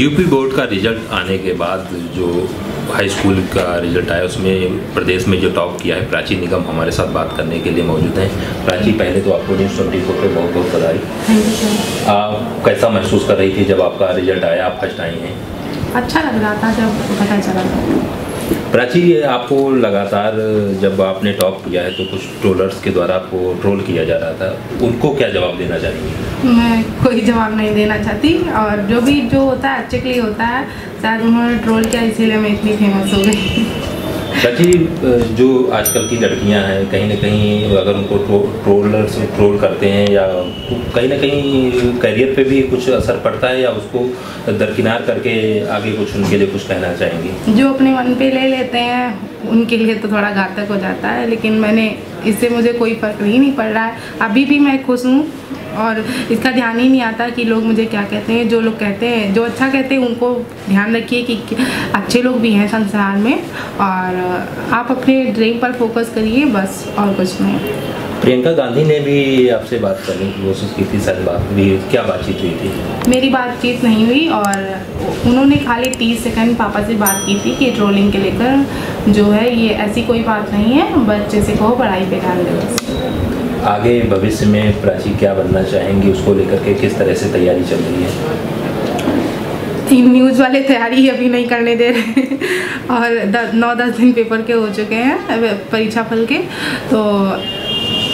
UP board का result आने के बाद जो हाई स्कूल का रिज़ल्ट आया उसमें प्रदेश में जो टॉप किया है प्राची निगम हमारे साथ बात करने के लिए मौजूद हैं। प्राची पहले तो आपको न्यूज़ ट्वेंटी फोर पर बहुत बहुत बधाई। आप कैसा महसूस कर रही थी जब आपका रिज़ल्ट आया आप फ़र्स्ट आई हैं? अच्छा लग रहा था जब पता चला। था प्राची, आपको लगातार जब आपने टॉप किया है तो कुछ ट्रोलर्स के द्वारा आपको ट्रोल किया जा रहा था, उनको क्या जवाब देना चाहिए मैं कोई जवाब नहीं देना चाहती, और जो भी, जो होता है, अच्छे के लिए होता है, शायद उन्होंने ट्रोल किया, इसीलिए मैं इतनी फ़ेमस हो गई। प्राची जो आजकल की लड़कियाँ हैं कहीं ना कहीं अगर उनको ट्रो, ट्रोलर्स ट्रोल करते हैं या कहीं ना कहीं करियर पे भी कुछ असर पड़ता है या उसको दरकिनार करके आगे कुछ उनके लिए कुछ कहना चाहेंगे? जो अपने मन पे ले लेते हैं उनके लिए तो थोड़ा घातक हो जाता है, लेकिन मैंने इससे मुझे कोई फ़र्क ही नहीं पड़ रहा है। अभी भी मैं खुश हूँ और इसका ध्यान ही नहीं आता कि लोग मुझे क्या कहते हैं, जो लोग कहते हैं, जो अच्छा कहते हैं, उनको ध्यान रखिए कि अच्छे लोग भी हैं संसार में और आप अपने ड्रीम पर फोकस करिए, बस और कुछ नहीं। प्रियंका गांधी ने भी आपसे बात करने की कोशिश की थी शायद बात भी क्या बातचीत हुई थी? मेरी बातचीत नहीं हुई और उन्होंने खाली तीस सेकंड पापा से बात की थी कि ट्रोलिंग के लेकर जो है ये ऐसी कोई बात नहीं है बच्चे से कहो पढ़ाई पे ध्यान दे। आगे भविष्य में प्राची क्या बनना चाहेंगी उसको लेकर के किस तरह से तैयारी चल रही है? तीन न्यूज़ वाले तैयारी अभी नहीं करने दे रहे और द, नौ दस दिन पेपर के हो चुके हैं परीक्षा फल के तो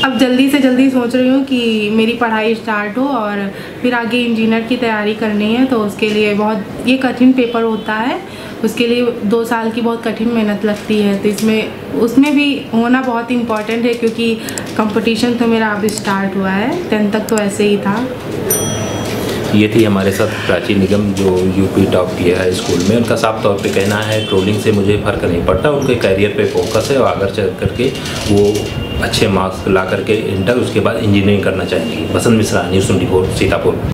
अब जल्दी से जल्दी सोच रही हूँ कि मेरी पढ़ाई स्टार्ट हो और फिर आगे इंजीनियर की तैयारी करनी है तो उसके लिए बहुत, ये कठिन पेपर होता है। उसके लिए दो साल की बहुत कठिन मेहनत लगती है तो इसमें, उसमें भी होना बहुत इंपॉर्टेंट है, क्योंकि कंपटीशन तो मेरा अब स्टार्ट हुआ है। टेंथ तक तो ऐसे ही था। ये थी हमारे साथ प्राची निगम जो यूपी टॉप किया है स्कूल में। उनका साफ़ तौर पे कहना है ट्रोलिंग से मुझे फ़र्क नहीं पड़ता, उनके करियर पे फोकस है और आगे चल करके वो अच्छे मार्क्स ला करके इंटर उसके बाद इंजीनियरिंग करना चाहेंगी। Basant Mishra news twenty Sitapur.